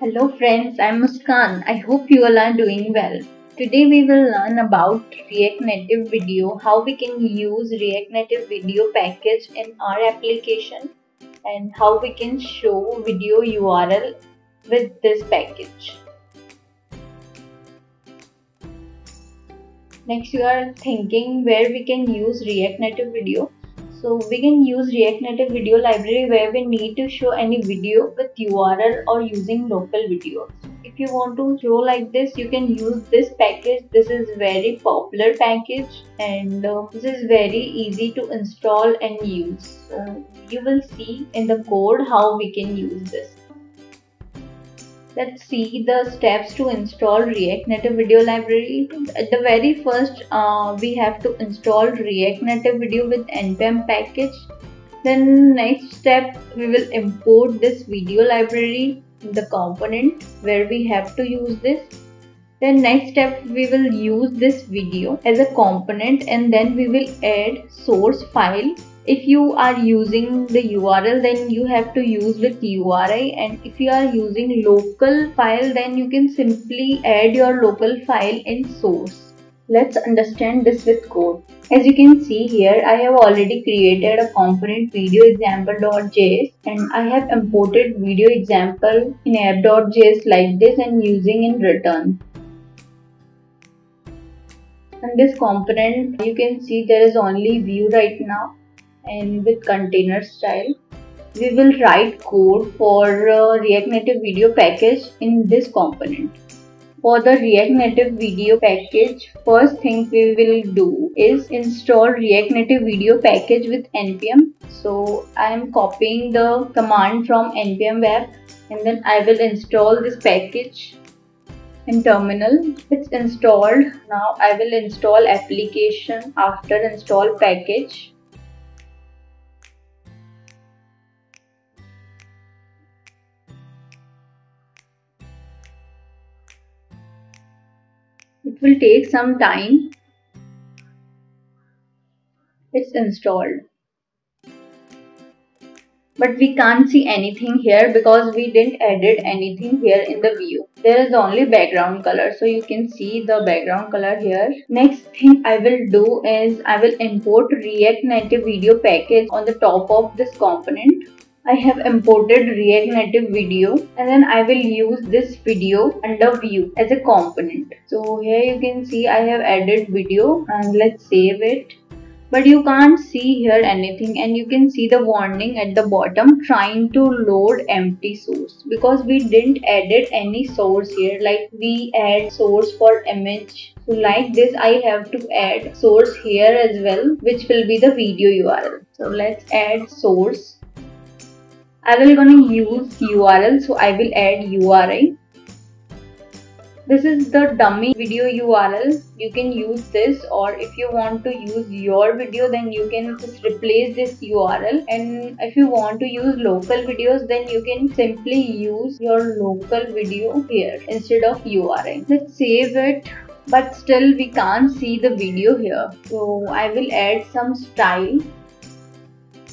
Hello friends, I'm Muskan. I hope you all are doing well. Today we will learn about React Native Video, how we can use React Native Video package in our application and how we can show video URL with this package. Next you are thinking where we can use React Native Video. So we can use React Native Video Library where we need to show any video with URL or using local video. If you want to show like this, you can use this package. This is very popular package and uh, this is very easy to install and use. So you will see in the code how we can use this. Let's see the steps to install React Native Video Library. At the very first, uh, we have to install React Native Video with npm package. Then next step, we will import this video library in the component where we have to use this. Then next step, we will use this video as a component and then we will add source file if you are using the URL then you have to use with URI and if you are using local file then you can simply add your local file in source. Let's understand this with code. As you can see here, I have already created a component video example.js and I have imported video example in app.js like this and using in return. And this component, you can see there is only view right now and with container style we will write code for uh, React Native video package in this component. For the React Native video package, first thing we will do is install React Native video package with npm. So I am copying the command from npm web and then I will install this package in terminal. It's installed. Now I will install application after install package Will take some time. It's installed. But we can't see anything here because we didn't edit anything here in the view. There is only background color so you can see the background color here. Next thing I will do is I will import React Native video package on the top of this component. I have imported React Native video and then I will use this video under view as a component. So here you can see I have added video and let's save it. But you can't see here anything and you can see the warning at the bottom trying to load empty source because we didn't added any source here like we add source for image so like this I have to add source here as well which will be the video URL. So let's add source I will gonna use URL so I will add URI. This is the dummy video URL. You can use this or if you want to use your video then you can just replace this URL and if you want to use local videos then you can simply use your local video here instead of URI. Let's save it but still we can't see the video here. So I will add some style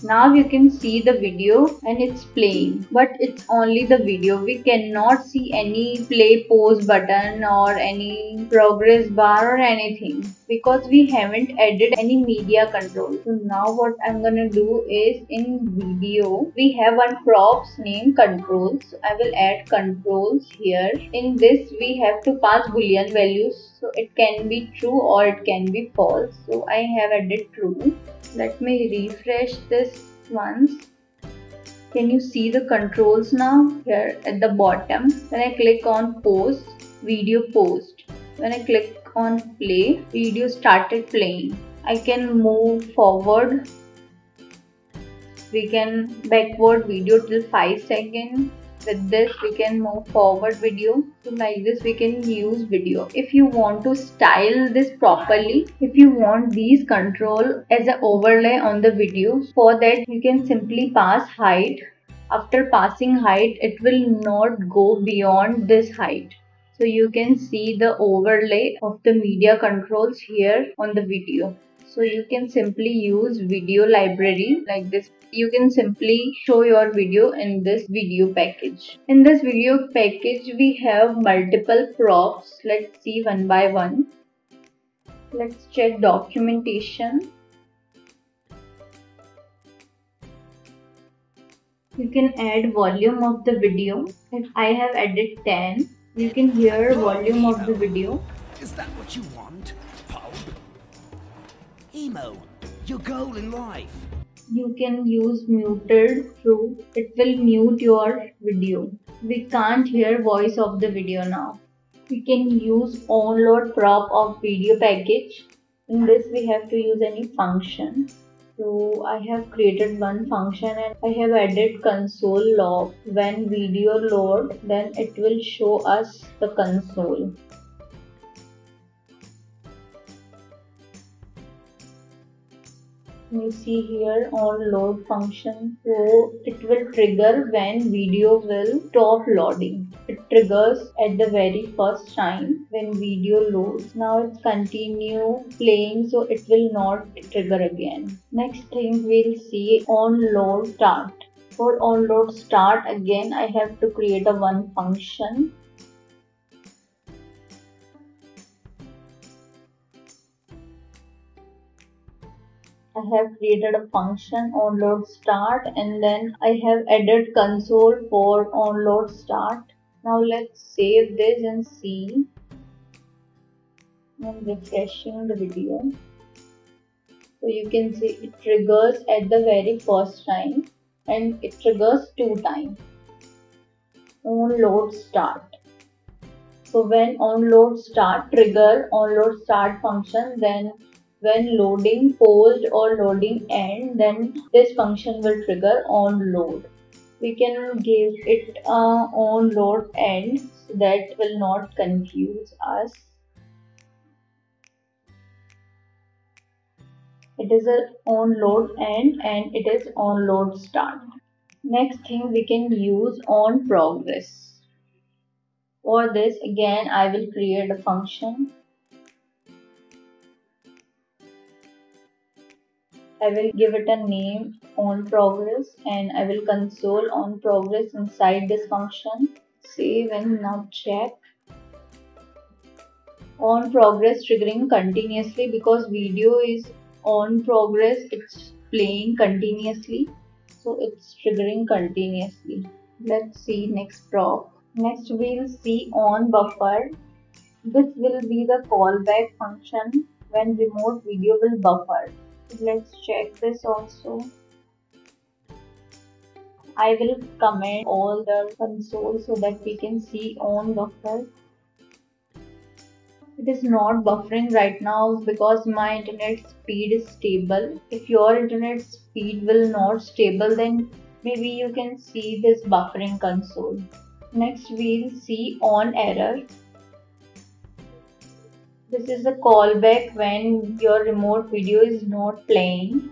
now you can see the video and it's playing but it's only the video. We cannot see any play pause button or any progress bar or anything because we haven't added any media control. So now what i'm gonna do is in video we have one props name controls. So i will add controls here. In this we have to pass boolean values so it can be true or it can be false. So i have added true. Let me refresh this once. Can you see the controls now? Here at the bottom. When I click on post video post. When I click on play video started playing. I can move forward. We can backward video till 5 seconds with this we can move forward video. Like this we can use video. If you want to style this properly if you want these control as an overlay on the video for that you can simply pass height. After passing height it will not go beyond this height. So you can see the overlay of the media controls here on the video so you can simply use video library like this. You can simply show your video in this video package. In this video package we have multiple props. Let's see one by one. Let's check documentation. You can add volume of the video. If i have added 10 you can hear volume of the video. Is that what you want emo. Your goal in life. You can use muted through it will mute your video. We can't hear voice of the video now. We can use onload prop of video package. In this we have to use any function. So I have created one function and I have added console log. When video load then it will show us the console you see here on load function so it will trigger when video will stop loading. It triggers at the very first time when video loads. Now it's continue playing so it will not trigger again. Next thing we'll see on load start. For on load start again i have to create a one function I have created a function on load start and then I have added console for on load start. Now let's save this and see. I'm refreshing the video. So you can see it triggers at the very first time and it triggers two times on load start. So when on load start trigger on load start function then when loading paused or loading end then this function will trigger on load. We can give it uh, on load end so that will not confuse us. It is a on load end and it is on load start. Next thing we can use on progress. For this again i will create a function I will give it a name on progress and I will console on progress inside this function. Save and now check. On progress triggering continuously because video is on progress it's playing continuously so it's triggering continuously. Let's see next prop. Next we'll see on buffer. This will be the callback function when remote video will buffer let's check this also. I will comment all the console so that we can see on buffer. It is not buffering right now because my internet speed is stable. If your internet speed will not stable then maybe you can see this buffering console. Next we'll see on error this is a callback when your remote video is not playing.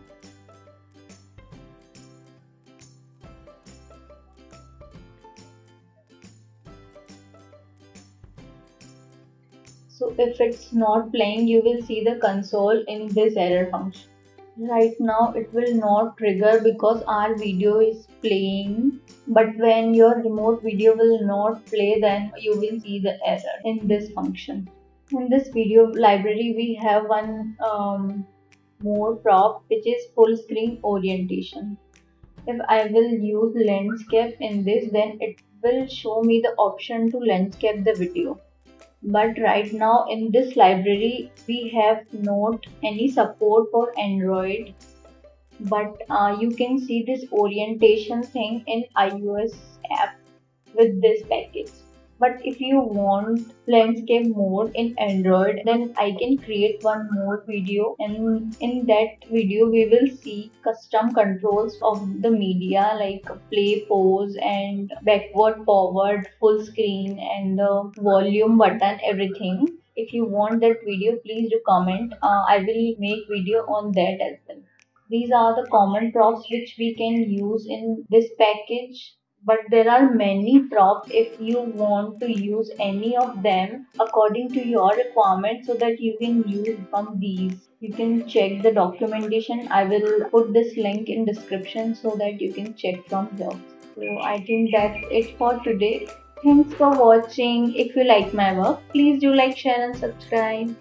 So if it's not playing, you will see the console in this error function. Right now it will not trigger because our video is playing but when your remote video will not play then you will see the error in this function in this video library we have one um, more prop which is full screen orientation. If I will use landscape in this then it will show me the option to landscape the video. But right now in this library we have not any support for Android. But uh, you can see this orientation thing in iOS app with this package but if you want landscape mode in android then i can create one more video. And in that video we will see custom controls of the media like play pause and backward forward full screen and the volume button everything. If you want that video please do comment. Uh, i will make video on that as well. These are the common props which we can use in this package but there are many props if you want to use any of them according to your requirement so that you can use from these. You can check the documentation. I will put this link in description so that you can check from there so i think that's it for today. Thanks for watching. If you like my work please do like share and subscribe